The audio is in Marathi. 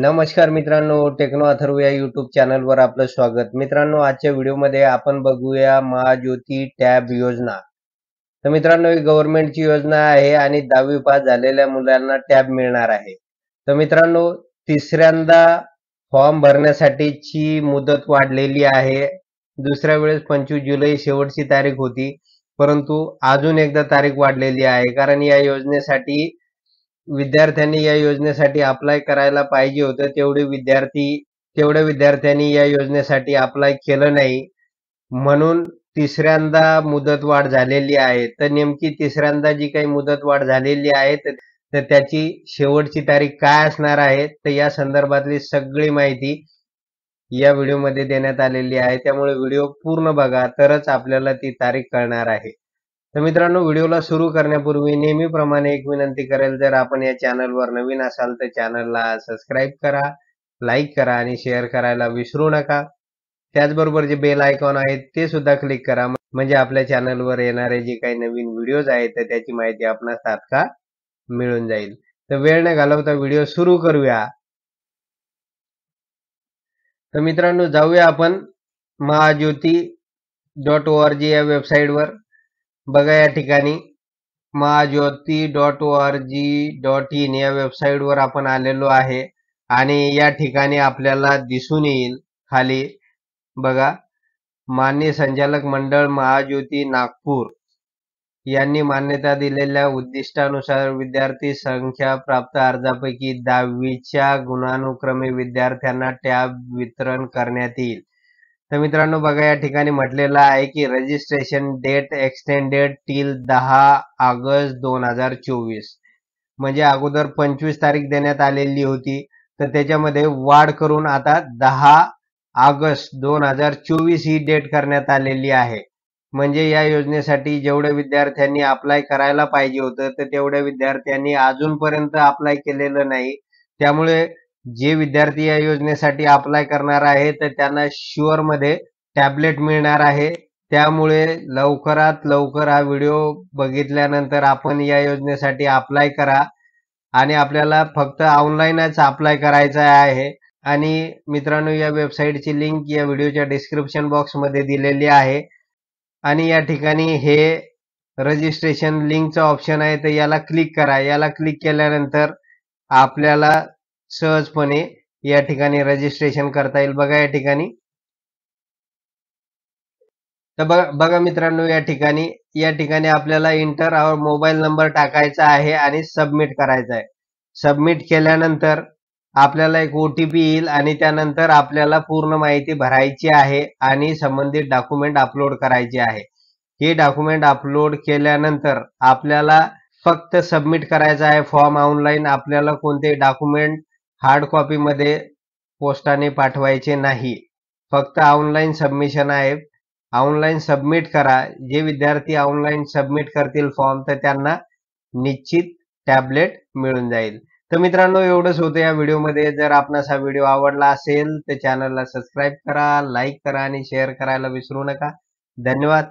नमस्कार मित्रांनो टेक्नो अथर्व या युट्यूब चॅनलवर आपलं स्वागत. मित्रांनो आजच्या व्हिडिओमध्ये आपण बघूया महाज्योती टॅब योजना. तर मित्रांनो ही गव्हर्नमेंटची योजना आहे आणि दहावी पास झालेल्या मुलांना टॅब मिळणार आहे. तर मित्रांनो तिसऱ्यांदा फॉर्म भरण्यासाठीची मुदत वाढलेली आहे. दुसऱ्या वेळेस पंचवीस जुलै शेवटची तारीख होती परंतु अजून एकदा तारीख वाढलेली आहे कारण या योजनेसाठी विद्यार्थ्यांनी या योजनेसाठी अप्लाय करायला पाहिजे होतं. तेवढे विद्यार्थी तेवढ्या विद्यार्थ्यांनी या योजनेसाठी अप्लाय केलं नाही. म्हणून तिसऱ्यांदा मुदतवाढ झालेली आहे. तर नेमकी तिसऱ्यांदा जी काही मुदतवाढ झालेली आहे तर त्याची शेवटची तारीख काय असणार आहे तर या संदर्भातली सगळी माहिती या व्हिडिओमध्ये देण्यात आलेली आहे. त्यामुळे व्हिडिओ पूर्ण बघा तरच आपल्याला ती तारीख कळणार आहे. तर मित्रांनो व्हिडिओला सुरू करण्यापूर्वी नेहमीप्रमाणे एक विनंती करेल जर आपण या चॅनलवर नवीन असाल तर चॅनलला सबस्क्राईब करा लाईक करा आणि शेअर करायला विसरू नका. त्याचबरोबर जे बेल आयकॉन आहेत ते सुद्धा क्लिक करा. म्हणजे आपल्या चॅनलवर येणारे जे काही नवीन व्हिडिओज आहेत तर त्याची माहिती आपणास तात्काळ मिळून जाईल. तर वेळ न घालवता व्हिडिओ सुरू करूया. तर मित्रांनो जाऊया आपण महाज्योती डॉट ओ आर जी या वेबसाईटवर बघा या ठिकाणी. Mahajyoti dot O R G dot in या वेबसाईटवर आपण आलेलो आहे. आणि या ठिकाणी आपल्याला दिसून येईल खाली. बघा. मान्य संचालक मंडळ महाज्योती नागपूर यांनी मान्यता दिलेल्या उद्दिष्टानुसार विद्यार्थी संख्या प्राप्त अर्जापैकी दहावीच्या गुणानुक्रमे विद्यार्थ्यांना टॅब वितरण करण्यात येईल. तर मित्रांनो बघा या ठिकाणी म्हटलेलं आहे की रजिस्ट्रेशन डेट एक्सटेंडेड टिल दहा ऑगस्ट दोन हजार चोवीस. म्हणजे अगोदर पंचवीस तारीख देण्यात आलेली होती. तर त्याच्यामध्ये वाढ करून आता दहा ऑगस्ट दोन हजार चोवीस ही डेट करण्यात आलेली आहे. म्हणजे या योजनेसाठी जेवढ्या विद्यार्थ्यांनी अप्लाय करायला पाहिजे होतं तर तेवढ्या विद्यार्थ्यांनी अजूनपर्यंत अप्लाय केलेलं नाही. त्यामुळे जे विद्यार्थी या योजनेसाठी अप्लाय करणार आहे तर त्यांना शुअरमध्ये टॅबलेट मिळणार आहे. त्यामुळे लवकरात लवकर हा व्हिडिओ बघितल्यानंतर आपण या योजनेसाठी अप्लाय करा. आणि आपल्याला फक्त ऑनलाईनच अप्लाय करायचा आहे. आणि मित्रांनो या वेबसाईटची लिंक या व्हिडिओच्या डिस्क्रिप्शन बॉक्समध्ये दिलेली आहे. आणि या ठिकाणी हे रजिस्ट्रेशन लिंकचं ऑप्शन आहे तर याला क्लिक करा. याला क्लिक केल्यानंतर आपल्याला सहजपणे या ठिकाणी रजिस्ट्रेशन करता येईल. बघा या ठिकाणी. तर बघा बघा मित्रांनो या ठिकाणी या ठिकाणी आपल्याला इंटर आवर मोबाईल नंबर टाकायचा आहे आणि सबमिट करायचा आहे. सबमिट केल्यानंतर आपल्याला एक ओ टी पी येईल आणि त्यानंतर आपल्याला पूर्ण माहिती भरायची आहे आणि संबंधित डॉक्युमेंट अपलोड करायचे आहे. हे डॉक्युमेंट अपलोड केल्यानंतर आपल्याला फक्त सबमिट करायचं आहे. फॉर्म ऑनलाईन आपल्याला कोणते डॉक्युमेंट हार्ड कॉपीमध्ये पोस्टाने पाठवायचे नाही. फक्त ऑनलाईन सबमिशन आहे. ऑनलाईन सबमिट करा. जे विद्यार्थी ऑनलाईन सबमिट करतील फॉर्म तर त्यांना निश्चित टॅबलेट मिळून जाईल. तर मित्रांनो एवढंच होतं या व्हिडिओमध्ये. जर आपणास हा व्हिडिओ आवडला असेल तर चॅनलला सबस्क्राईब करा लाईक करा आणि शेअर करायला विसरू नका. धन्यवाद.